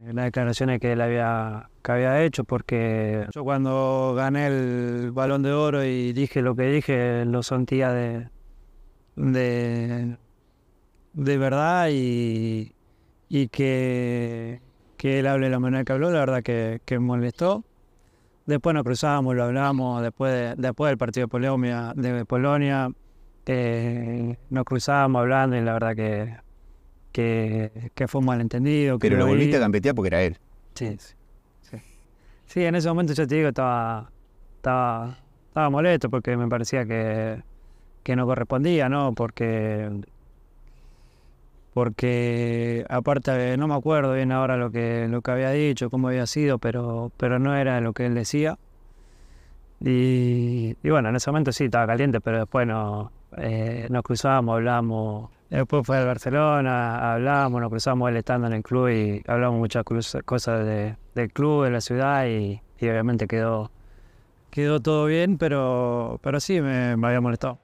las declaraciones que él había, había hecho, porque yo cuando gané el balón de oro y dije lo que dije, lo sentía de, de, de verdad y, y que, que él hable de la manera que habló, la verdad que, que molestó. Después nos cruzamos, lo hablamos, después, de- después del partido de Polonia, de Polonia eh, nos cruzábamos hablando y la verdad que, que, que fue un malentendido. que Pero lo vi. volviste a gambetear porque era él. Sí, sí, sí. Sí, en ese momento yo te digo, estaba, estaba, estaba molesto porque me parecía que, que no correspondía, ¿no? Porque, porque aparte no me acuerdo bien ahora lo que, lo que había dicho, cómo había sido, pero, pero no era lo que él decía. Y, y bueno, en ese momento sí, estaba caliente, pero después no, eh, nos cruzábamos, hablamos. Después fue al Barcelona, hablamos, nos cruzamos él estando en el club y hablamos muchas cosas de- del club, de la ciudad y, obviamente quedó, quedó todo bien, pero, pero sí me había molestado.